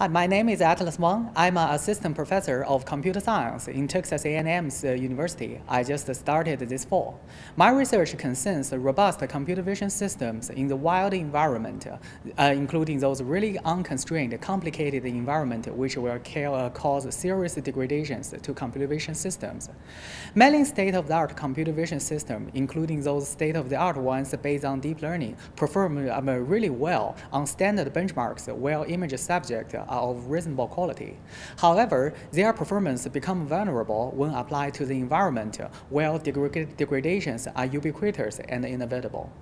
Hi, my name is Atlas Wang. I'm an assistant professor of computer science in Texas A&M's uh, University. I just started this fall. My research concerns robust computer vision systems in the wild environment, uh, including those really unconstrained, complicated environment which will uh, cause serious degradations to computer vision systems. Many state-of-the-art computer vision systems, including those state-of-the-art ones based on deep learning, perform um, really well on standard benchmarks where image subject are of reasonable quality. However, their performance become vulnerable when applied to the environment where degradations are ubiquitous and inevitable.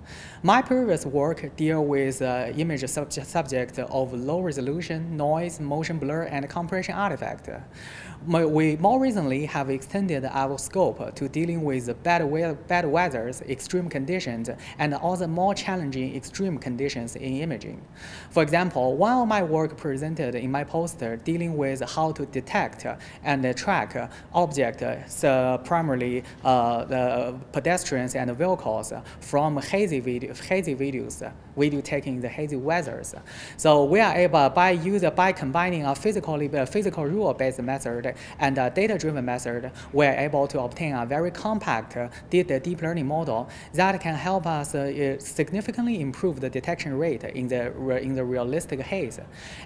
My previous work deal with uh, image sub subject of low resolution, noise, motion blur, and compression artifact. We more recently have extended our scope to dealing with bad, we bad weather, extreme conditions, and other more challenging extreme conditions in imaging. For example, one of my work presented in my poster dealing with how to detect and track objects, uh, primarily uh, the pedestrians and vehicles from hazy, video, hazy videos, video taking the hazy weathers. So we are able, by user, by combining a physical, physical rule-based method and a data-driven method, we're able to obtain a very compact deep learning model that can help us uh, significantly improve the detection rate in the, in the realistic haze.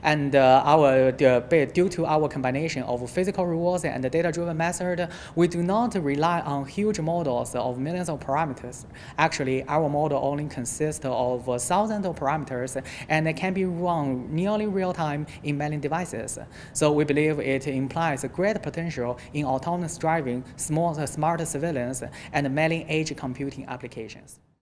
And uh, our due to our combination of physical rules and data-driven method, we do not rely on huge models of millions of parameters. Actually, our model only consists of thousands of parameters and it can be run nearly real-time in many devices. So we believe it implies great potential in autonomous driving, small, smart surveillance, and many edge computing applications.